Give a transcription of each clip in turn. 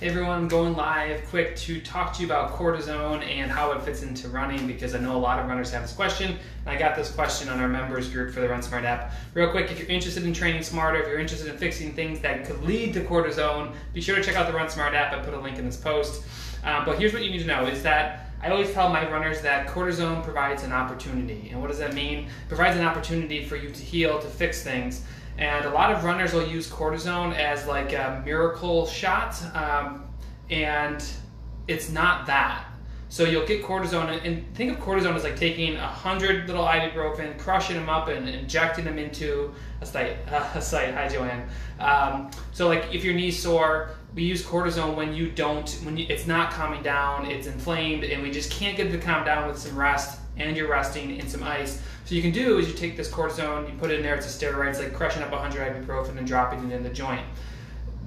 Hey everyone, going live quick to talk to you about cortisone and how it fits into running because I know a lot of runners have this question. I got this question on our members group for the Run Smart app. Real quick, if you're interested in training smarter, if you're interested in fixing things that could lead to cortisone, be sure to check out the Run Smart app. I put a link in this post. Um, but here's what you need to know is that I always tell my runners that cortisone provides an opportunity. And what does that mean? It provides an opportunity for you to heal, to fix things. And a lot of runners will use cortisone as like a miracle shot, um, and it's not that. So you'll get cortisone, and think of cortisone as like taking a hundred little ibuprofen, crushing them up, and injecting them into a site. A site. Hi, Joanne. Um, so like if your knee's sore, we use cortisone when you don't, when you, it's not calming down, it's inflamed, and we just can't get it to calm down with some rest, and you're resting in some ice. So you can do is you take this cortisone, you put it in there, it's a steroid, it's like crushing up 100 ibuprofen and dropping it in the joint.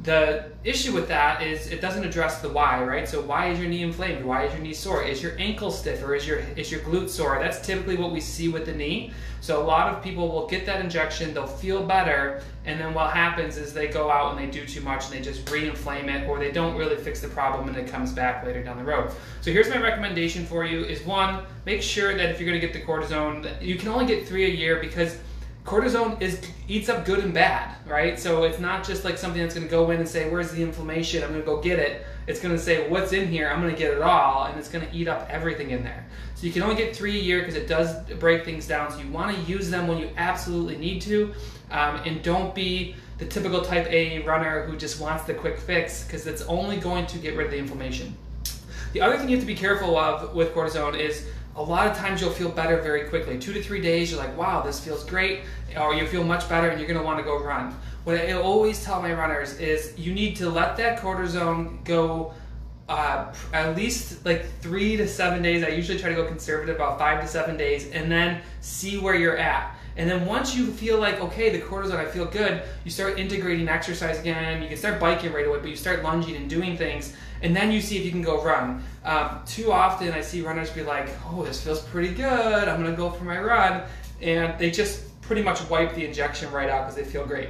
The issue with that is it doesn't address the why, right? So why is your knee inflamed? Why is your knee sore? Is your ankle stiff or is your is your glute sore? That's typically what we see with the knee. So a lot of people will get that injection, they'll feel better, and then what happens is they go out and they do too much and they just re-inflame it or they don't really fix the problem and it comes back later down the road. So here's my recommendation for you is one, make sure that if you're gonna get the cortisone, you can only get three a year because cortisone is eats up good and bad, right? So it's not just like something that's going to go in and say, "Where's the inflammation? I'm going to go get it." It's going to say, "What's in here? I'm going to get it all," and it's going to eat up everything in there. So you can only get three a year because it does break things down. So you want to use them when you absolutely need to, um, and don't be the typical type A runner who just wants the quick fix because it's only going to get rid of the inflammation. The other thing you have to be careful of with cortisone is a lot of times you'll feel better very quickly. Two to three days, you're like, wow, this feels great, or you feel much better and you're gonna wanna go run. What I always tell my runners is you need to let that cortisone go uh, at least like three to seven days. I usually try to go conservative, about five to seven days, and then see where you're at. And then once you feel like, okay, the cortisone, I feel good, you start integrating exercise again. You can start biking right away, but you start lunging and doing things and then you see if you can go run. Um, too often I see runners be like, oh, this feels pretty good, I'm gonna go for my run, and they just pretty much wipe the injection right out because they feel great.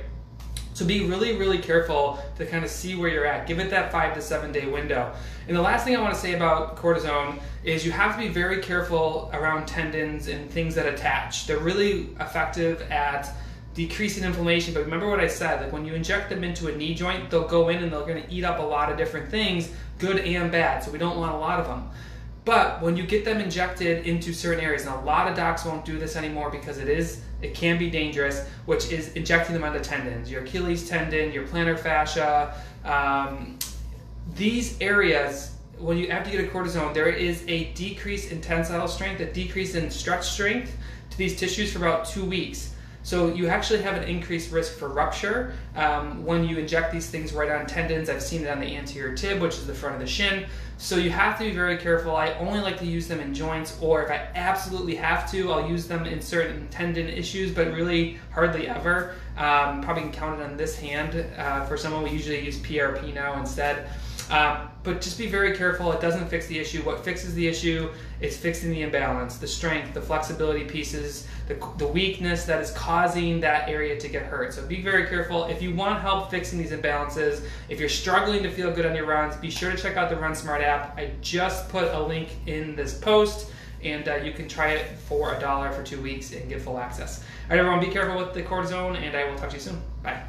So be really, really careful to kind of see where you're at. Give it that five to seven day window. And the last thing I want to say about cortisone is you have to be very careful around tendons and things that attach. They're really effective at decreasing inflammation. But remember what I said, like when you inject them into a knee joint, they'll go in and they're gonna eat up a lot of different things, good and bad. So we don't want a lot of them. But when you get them injected into certain areas, and a lot of docs won't do this anymore because it is, it can be dangerous, which is injecting them on the tendons, your Achilles tendon, your plantar fascia. Um, these areas, when you have to get a cortisone, there is a decrease in tensile strength, a decrease in stretch strength to these tissues for about two weeks. So you actually have an increased risk for rupture um, when you inject these things right on tendons. I've seen it on the anterior tib, which is the front of the shin. So you have to be very careful. I only like to use them in joints, or if I absolutely have to, I'll use them in certain tendon issues, but really hardly ever. Um, probably can count it on this hand. Uh, for someone, we usually use PRP now instead. Um, but just be very careful. It doesn't fix the issue. What fixes the issue is fixing the imbalance, the strength, the flexibility pieces, the, the weakness that is causing that area to get hurt. So be very careful. If you want help fixing these imbalances, if you're struggling to feel good on your runs, be sure to check out the Run Smart app. I just put a link in this post and uh, you can try it for a dollar for two weeks and get full access. All right, everyone, be careful with the cortisone, and I will talk to you soon. Bye.